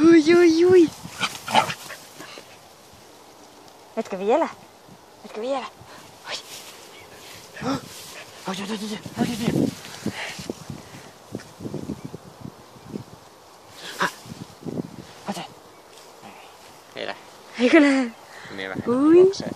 Ui, ui, ui. Et ska vi gälla? Et ska vi gälla? Oj. Oj, oj, oj, oj, oj, oj. Ah. Oota. ei lähe, Ei kyllä. nii vähe Ui. jooksee.